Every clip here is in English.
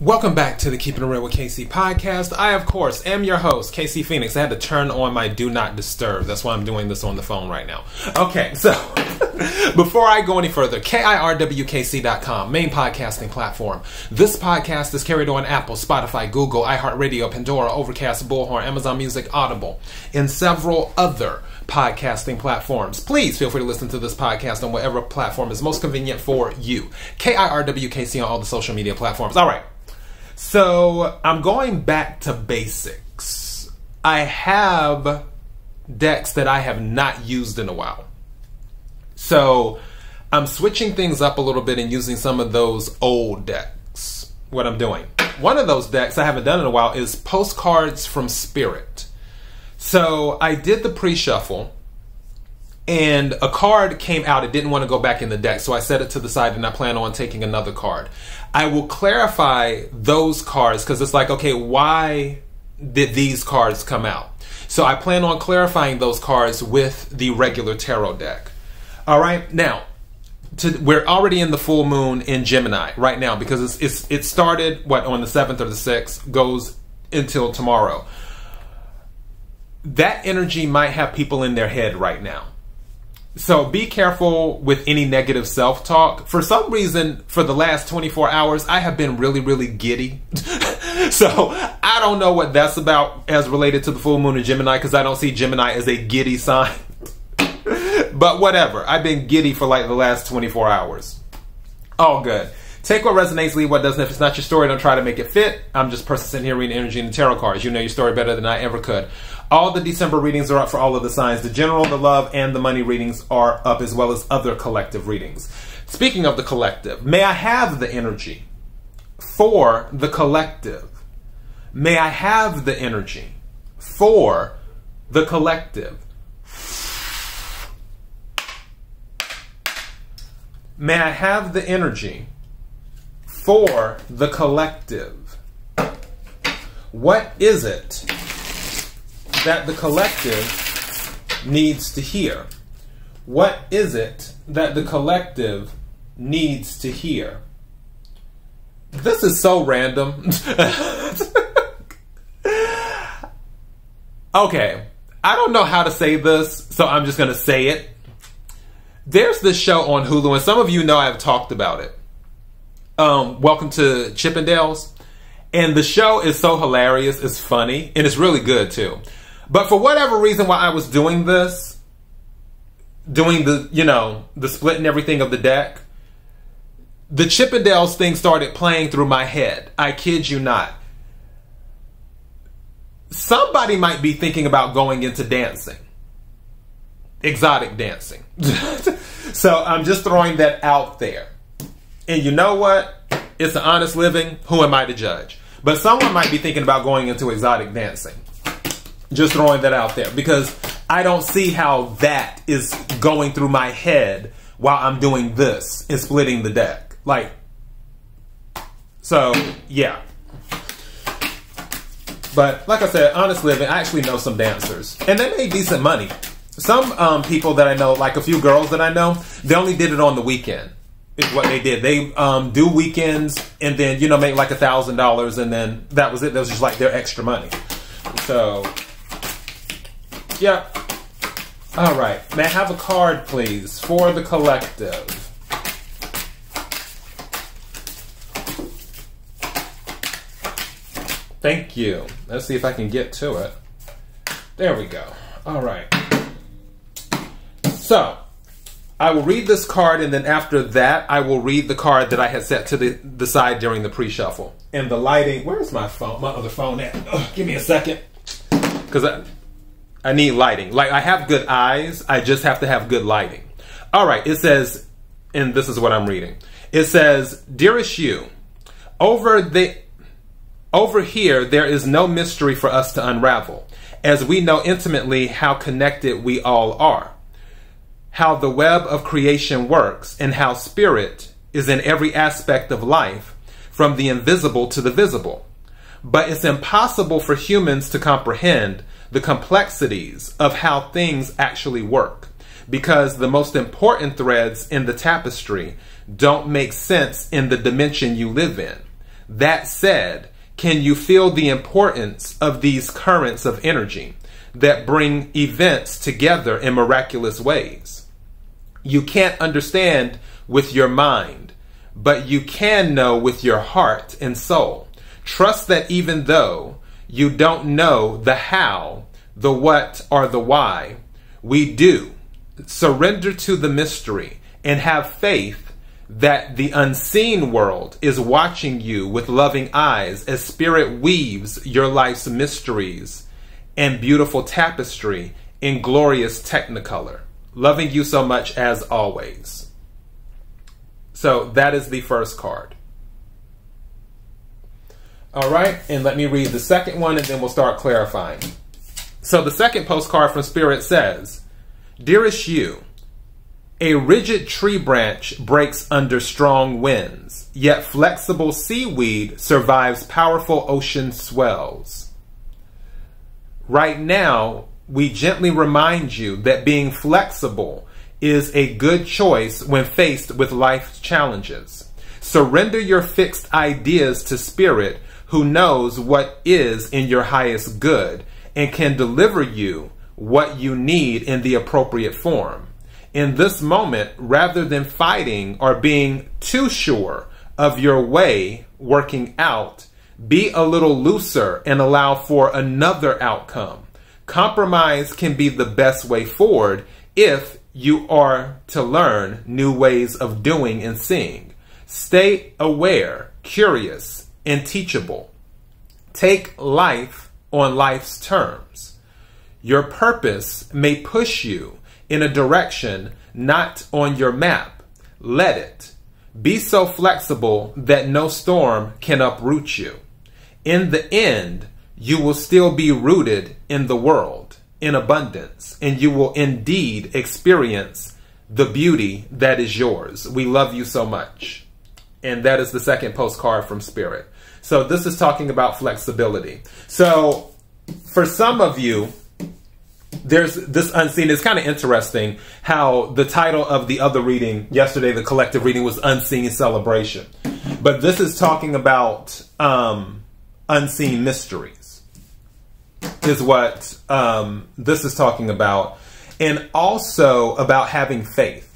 Welcome back to the Keeping It Real with KC podcast. I, of course, am your host, KC Phoenix. I had to turn on my Do Not Disturb. That's why I'm doing this on the phone right now. Okay, so before I go any further, KIRWKC.com, main podcasting platform. This podcast is carried on Apple, Spotify, Google, iHeartRadio, Pandora, Overcast, Bullhorn, Amazon Music, Audible, and several other podcasting platforms. Please feel free to listen to this podcast on whatever platform is most convenient for you. KIRWKC on all the social media platforms. All right. So I'm going back to basics. I have decks that I have not used in a while. So I'm switching things up a little bit and using some of those old decks. What I'm doing. One of those decks I haven't done in a while is Postcards from Spirit. So I did the pre shuffle and a card came out. It didn't want to go back in the deck, so I set it to the side and I plan on taking another card. I will clarify those cards because it's like, okay, why did these cards come out? So I plan on clarifying those cards with the regular tarot deck. All right, now to, we're already in the full moon in Gemini right now because it's, it's it started what on the seventh or the sixth goes until tomorrow. That energy might have people in their head right now so be careful with any negative self talk. For some reason, for the last 24 hours, I have been really, really giddy. so I don't know what that's about as related to the full moon in Gemini because I don't see Gemini as a giddy sign. but whatever. I've been giddy for like the last 24 hours. All good. Take what resonates, leave what doesn't. If it's not your story, don't try to make it fit. I'm just person sitting here reading energy and tarot cards. You know your story better than I ever could. All the December readings are up for all of the signs. The general, the love, and the money readings are up as well as other collective readings. Speaking of the collective, may I have the energy for the collective? May I have the energy for the collective? May I have the energy for the collective? What is it that the collective needs to hear? What is it that the collective needs to hear? This is so random. okay, I don't know how to say this, so I'm just going to say it. There's this show on Hulu, and some of you know I've talked about it. Um, Welcome to Chippendales. And the show is so hilarious, it's funny, and it's really good too. But for whatever reason, while I was doing this, doing the, you know, the split and everything of the deck, the Chippendales thing started playing through my head. I kid you not. Somebody might be thinking about going into dancing, exotic dancing. so I'm just throwing that out there. And you know what? It's an honest living. Who am I to judge? But someone might be thinking about going into exotic dancing. Just throwing that out there because I don't see how that is going through my head while I'm doing this and splitting the deck. Like, so yeah. But like I said, honest living, I actually know some dancers and they make decent money. Some um, people that I know, like a few girls that I know, they only did it on the weekend. Is what they did. They um, do weekends and then you know make like a thousand dollars and then that was it. That was just like their extra money. So Yep. All right. May I have a card, please, for the collective? Thank you. Let's see if I can get to it. There we go. All right. So, I will read this card, and then after that, I will read the card that I had set to the, the side during the pre-shuffle. And the lighting, where's my phone? My other phone at? Ugh, give me a second. Because I, need lighting. Like I have good eyes, I just have to have good lighting. All right, it says, and this is what I'm reading. It says, "Dearest you, over the over here there is no mystery for us to unravel, as we know intimately how connected we all are, how the web of creation works, and how spirit is in every aspect of life, from the invisible to the visible. But it's impossible for humans to comprehend." The complexities of how things actually work because the most important threads in the tapestry don't make sense in the dimension you live in. That said, can you feel the importance of these currents of energy that bring events together in miraculous ways? You can't understand with your mind, but you can know with your heart and soul. Trust that even though you don't know the how, the what, or the why, we do. Surrender to the mystery and have faith that the unseen world is watching you with loving eyes as spirit weaves your life's mysteries and beautiful tapestry in glorious technicolor. Loving you so much as always. So that is the first card. All right, and let me read the second one and then we'll start clarifying. So the second postcard from Spirit says, Dearest you, a rigid tree branch breaks under strong winds, yet flexible seaweed survives powerful ocean swells. Right now, we gently remind you that being flexible is a good choice when faced with life's challenges. Surrender your fixed ideas to Spirit who knows what is in your highest good and can deliver you what you need in the appropriate form. In this moment, rather than fighting or being too sure of your way working out, be a little looser and allow for another outcome. Compromise can be the best way forward if you are to learn new ways of doing and seeing. Stay aware, curious, and teachable. Take life on life's terms. Your purpose may push you in a direction not on your map. Let it. Be so flexible that no storm can uproot you. In the end, you will still be rooted in the world, in abundance, and you will indeed experience the beauty that is yours. We love you so much. And that is the second postcard from Spirit. So this is talking about flexibility. So for some of you, there's this unseen. It's kind of interesting how the title of the other reading yesterday, the collective reading, was Unseen Celebration. But this is talking about um, unseen mysteries, is what um, this is talking about. And also about having faith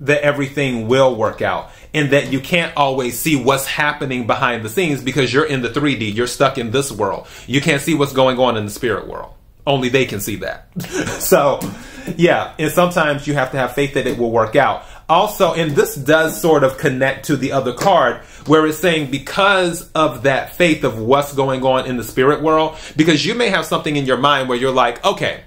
that everything will work out and that you can't always see what's happening behind the scenes because you're in the 3D, you're stuck in this world. You can't see what's going on in the spirit world. Only they can see that. so, yeah, and sometimes you have to have faith that it will work out. Also, and this does sort of connect to the other card where it's saying because of that faith of what's going on in the spirit world, because you may have something in your mind where you're like, okay,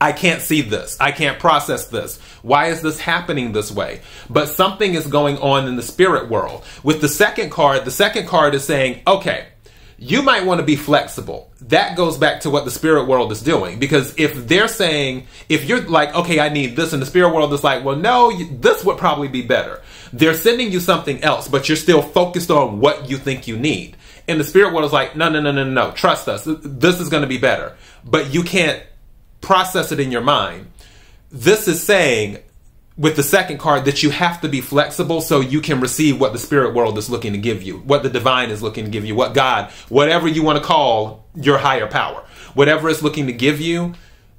I can't see this. I can't process this. Why is this happening this way? But something is going on in the spirit world. With the second card, the second card is saying, okay, you might want to be flexible. That goes back to what the spirit world is doing. Because if they're saying, if you're like, okay, I need this, and the spirit world is like, well, no, this would probably be better. They're sending you something else, but you're still focused on what you think you need. And the spirit world is like, no, no, no, no, no, trust us. This is going to be better. But you can't process it in your mind. This is saying with the second card that you have to be flexible so you can receive what the spirit world is looking to give you, what the divine is looking to give you, what God, whatever you want to call your higher power, whatever it's looking to give you,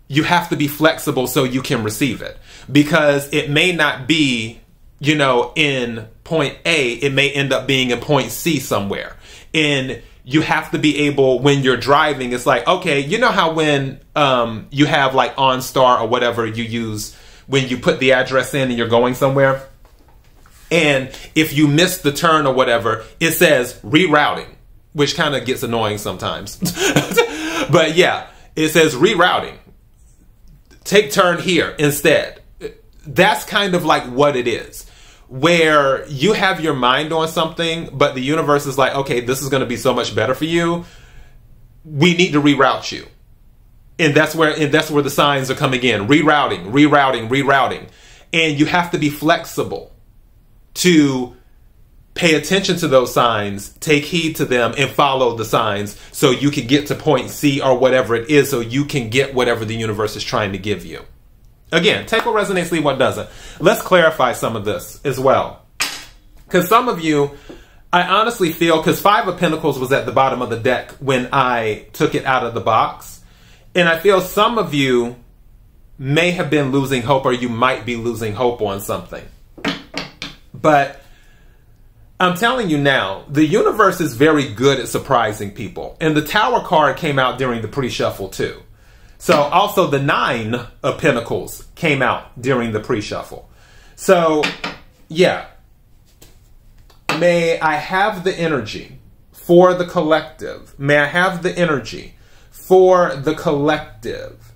you have to be flexible so you can receive it because it may not be, you know, in point A, it may end up being in point C somewhere. In you have to be able when you're driving it's like okay you know how when um, you have like OnStar or whatever you use when you put the address in and you're going somewhere? And if you miss the turn or whatever it says rerouting which kind of gets annoying sometimes. But yeah it says rerouting. Take turn here instead. That's kind of like what it is where you have your mind on something, but the universe is like, okay, this is going to be so much better for you. We need to reroute you. And that's where and that's where the signs are coming in. Rerouting, rerouting, rerouting. And you have to be flexible to pay attention to those signs, take heed to them, and follow the signs so you can get to point C or whatever it is, so you can get whatever the universe is trying to give you. Again, take what resonates, leave what doesn't. Let's clarify some of this as well. Because some of you, I honestly feel because Five of Pentacles was at the bottom of the deck when I took it out of the box. And I feel some of you may have been losing hope or you might be losing hope on something. But I'm telling you now, the universe is very good at surprising people. And the Tower card came out during the pre shuffle too. So also the Nine of Pentacles came out during the pre shuffle. So, yeah. May I have the energy for the collective. May I have the energy for the collective.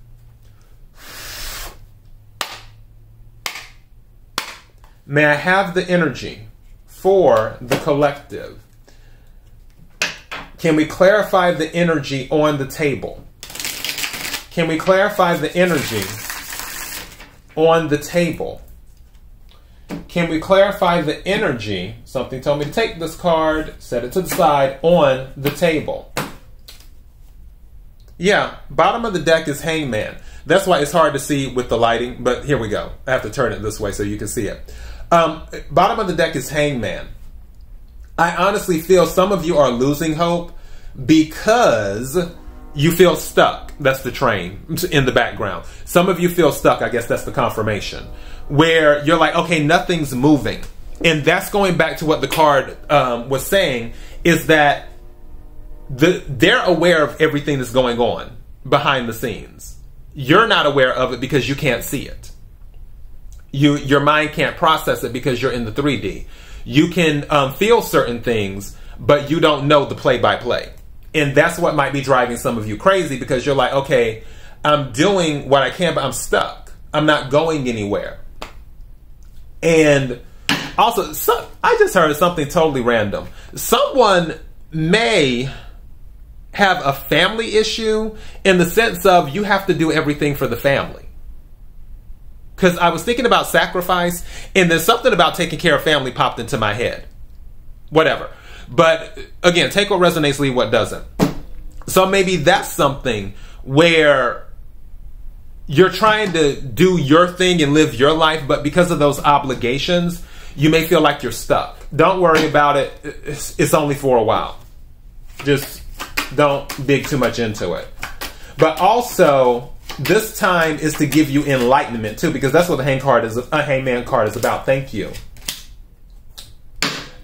May I have the energy for the collective. Can we clarify the energy on the table? Can we clarify the energy on the table? Can we clarify the energy? Something told me to take this card, set it to the side on the table. Yeah, bottom of the deck is Hangman. That's why it's hard to see with the lighting, but here we go. I have to turn it this way so you can see it. Um, bottom of the deck is Hangman. I honestly feel some of you are losing hope because you feel stuck. That's the train in the background. Some of you feel stuck. I guess that's the confirmation. Where you're like, okay, nothing's moving. And that's going back to what the card um, was saying is that the, they're aware of everything that's going on behind the scenes. You're not aware of it because you can't see it. You, your mind can't process it because you're in the 3D. You can um, feel certain things, but you don't know the play by play. And that's what might be driving some of you crazy because you're like, okay, I'm doing what I can, but I'm stuck. I'm not going anywhere. And also, I just heard something totally random. Someone may have a family issue in the sense of you have to do everything for the family. Because I was thinking about sacrifice, and there's something about taking care of family popped into my head. Whatever. But again, take what resonates, leave what doesn't. So maybe that's something where you're trying to do your thing and live your life, but because of those obligations, you may feel like you're stuck. Don't worry about it. It's only for a while. Just don't dig too much into it. But also, this time is to give you enlightenment too, because that's what the hang card is. A hangman card is about. Thank you.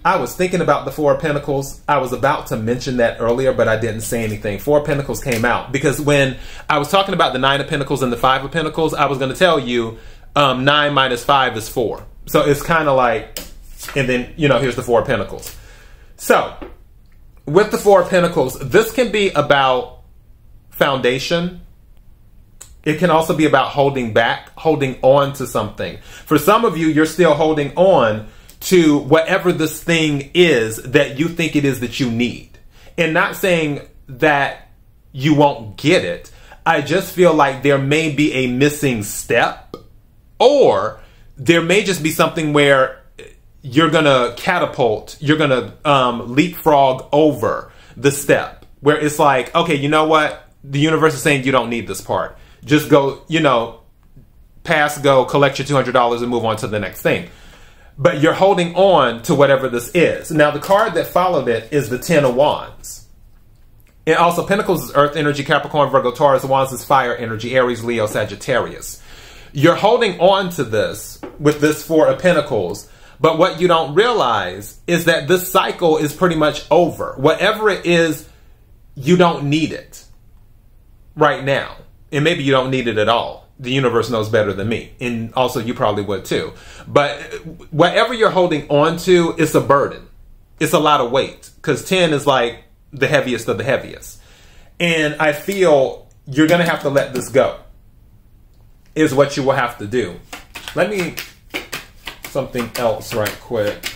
I was thinking about the Four of Pentacles. I was about to mention that earlier, but I didn't say anything. Four of Pentacles came out because when I was talking about the Nine of Pentacles and the Five of Pentacles, I was going to tell you um, nine minus five is four. So it's kind of like, and then, you know, here's the Four of Pentacles. So with the Four of Pentacles, this can be about foundation. It can also be about holding back, holding on to something. For some of you, you're still holding on to whatever this thing is that you think it is that you need. And not saying that you won't get it. I just feel like there may be a missing step or there may just be something where you're going to catapult, you're going to um, leapfrog over the step where it's like, okay, you know what? The universe is saying you don't need this part. Just go, you know, pass go, collect your $200 and move on to the next thing but you're holding on to whatever this is. Now, the card that followed it is the Ten of Wands. And also, Pentacles is Earth energy, Capricorn, Virgo, Taurus, Wands is fire energy, Aries, Leo, Sagittarius. You're holding on to this with this Four of Pentacles, but what you don't realize is that this cycle is pretty much over. Whatever it is, you don't need it right now. And maybe you don't need it at all the universe knows better than me. And also, you probably would too. But whatever you're holding on to, it's a burden. It's a lot of weight because 10 is like the heaviest of the heaviest. And I feel you're going to have to let this go, is what you will have to do. Let me something else right quick.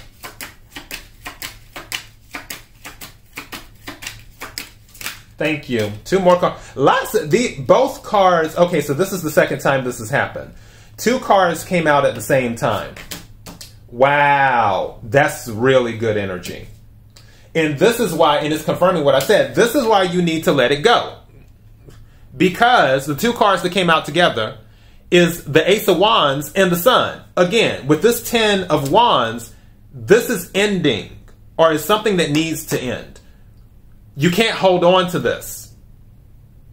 Thank you. Two more cards. Lots of the both cards. Okay, so this is the second time this has happened. Two cards came out at the same time. Wow, that's really good energy. And this is why, and it's confirming what I said. This is why you need to let it go. Because the two cards that came out together is the Ace of Wands and the Sun. Again, with this 10 of Wands, this is ending or is something that needs to end. You can't hold on to this.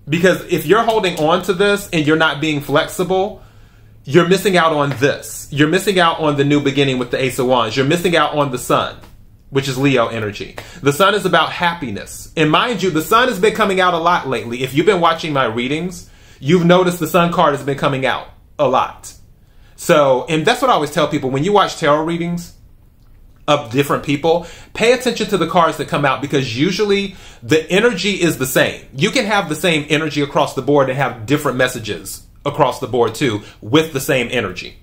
Because if you're holding on to this and you're not being flexible, you're missing out on this. You're missing out on the new beginning with the Ace of Wands. You're missing out on the sun, which is Leo energy. The sun is about happiness. And mind you, the sun has been coming out a lot lately. If you've been watching my readings, you've noticed the sun card has been coming out a lot. So, and that's what I always tell people when you watch tarot readings, of different people, pay attention to the cards that come out because usually the energy is the same. You can have the same energy across the board and have different messages across the board too with the same energy.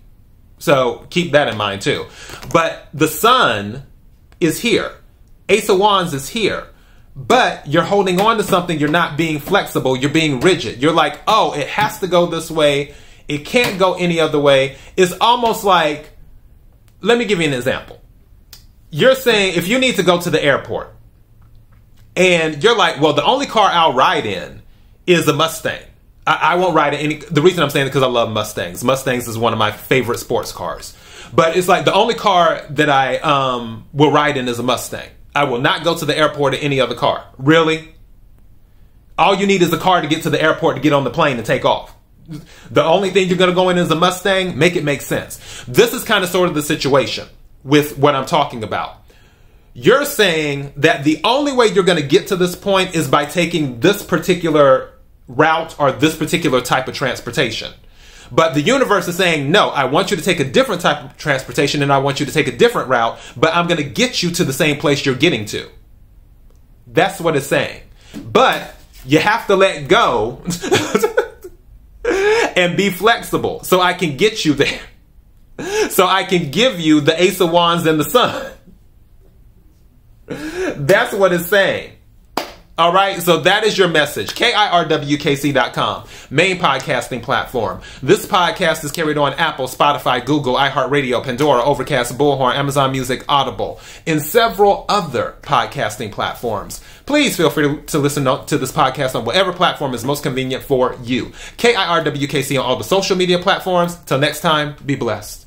So keep that in mind too. But the sun is here. Ace of Wands is here. But you're holding on to something, you're not being flexible, you're being rigid. You're like, oh, it has to go this way. It can't go any other way. It's almost like, let me give you an example you're saying if you need to go to the airport and you're like, well, the only car I'll ride in is a Mustang. I, I won't ride in any. The reason I'm saying it because I love Mustangs. Mustangs is one of my favorite sports cars. But it's like the only car that I um, will ride in is a Mustang. I will not go to the airport in any other car. Really? All you need is a car to get to the airport to get on the plane and take off. The only thing you're going to go in is a Mustang. Make it make sense. This is kind of sort of the situation with what I'm talking about. You're saying that the only way you're going to get to this point is by taking this particular route or this particular type of transportation. But the universe is saying, no, I want you to take a different type of transportation and I want you to take a different route, but I'm going to get you to the same place you're getting to. That's what it's saying. But you have to let go and be flexible so I can get you there so I can give you the Ace of Wands and the Sun. That's what it's saying. All right, so that is your message. KIRWKC.com, main podcasting platform. This podcast is carried on Apple, Spotify, Google, iHeartRadio, Pandora, Overcast, Bullhorn, Amazon Music, Audible, and several other podcasting platforms. Please feel free to listen to this podcast on whatever platform is most convenient for you. KIRWKC on all the social media platforms. Till next time, be blessed.